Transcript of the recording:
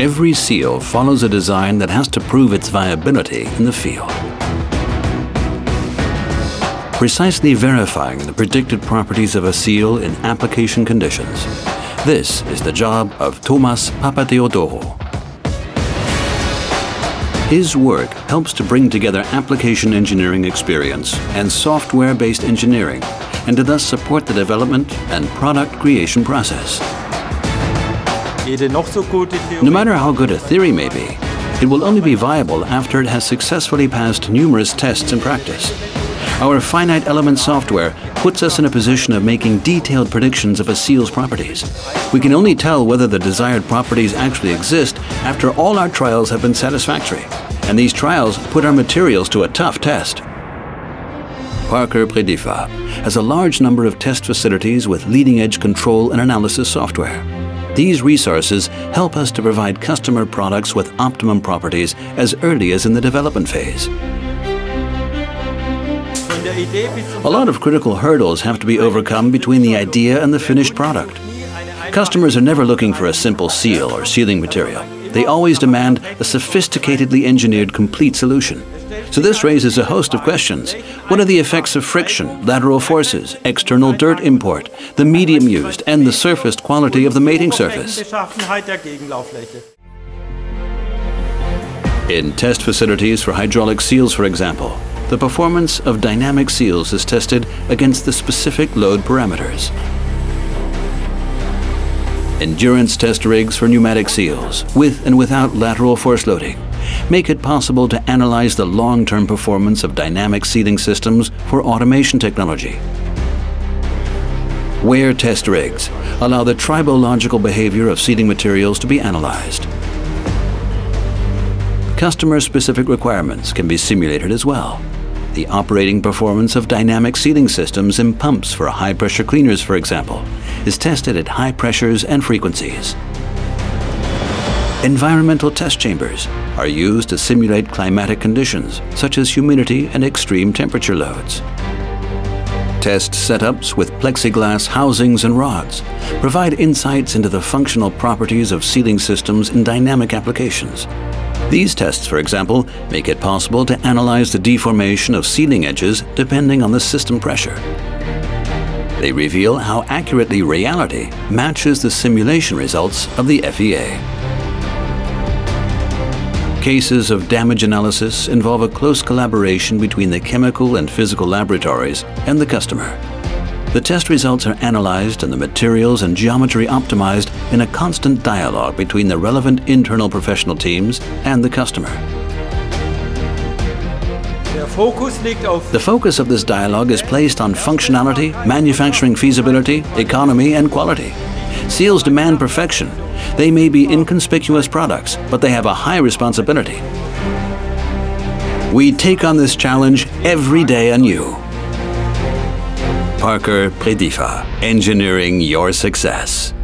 Every seal follows a design that has to prove its viability in the field. Precisely verifying the predicted properties of a seal in application conditions. This is the job of Thomas Papatheodorou. His work helps to bring together application engineering experience and software-based engineering and to thus support the development and product creation process. No matter how good a theory may be, it will only be viable after it has successfully passed numerous tests in practice. Our finite element software puts us in a position of making detailed predictions of a seal's properties. We can only tell whether the desired properties actually exist after all our trials have been satisfactory and these trials put our materials to a tough test. Parker Prädifa has a large number of test facilities with leading-edge control and analysis software. These resources help us to provide customer products with optimum properties as early as in the development phase. A lot of critical hurdles have to be overcome between the idea and the finished product. Customers are never looking for a simple seal or sealing material. They always demand a sophisticatedly engineered complete solution. So this raises a host of questions. What are the effects of friction, lateral forces, external dirt import, the medium used, and the surfaced quality of the mating surface? In test facilities for hydraulic seals, for example, the performance of dynamic seals is tested against the specific load parameters endurance test rigs for pneumatic seals, with and without lateral force loading, make it possible to analyze the long-term performance of dynamic sealing systems for automation technology. Wear test rigs allow the tribological behavior of sealing materials to be analyzed. Customer-specific requirements can be simulated as well. The operating performance of dynamic sealing systems in pumps for high-pressure cleaners, for example, is tested at high pressures and frequencies. Environmental test chambers are used to simulate climatic conditions, such as humidity and extreme temperature loads. Test setups with plexiglass housings and rods provide insights into the functional properties of sealing systems in dynamic applications. These tests, for example, make it possible to analyze the deformation of sealing edges depending on the system pressure. They reveal how accurately reality matches the simulation results of the FEA. Cases of damage analysis involve a close collaboration between the chemical and physical laboratories and the customer. The test results are analyzed and the materials and geometry optimized in a constant dialogue between the relevant internal professional teams and the customer. The focus of this dialogue is placed on functionality, manufacturing feasibility, economy and quality. Seals demand perfection. They may be inconspicuous products, but they have a high responsibility. We take on this challenge every day anew. Parker Prädifa, engineering your success.